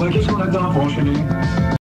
bah, qu'est-ce qu'on a pour enchaîner.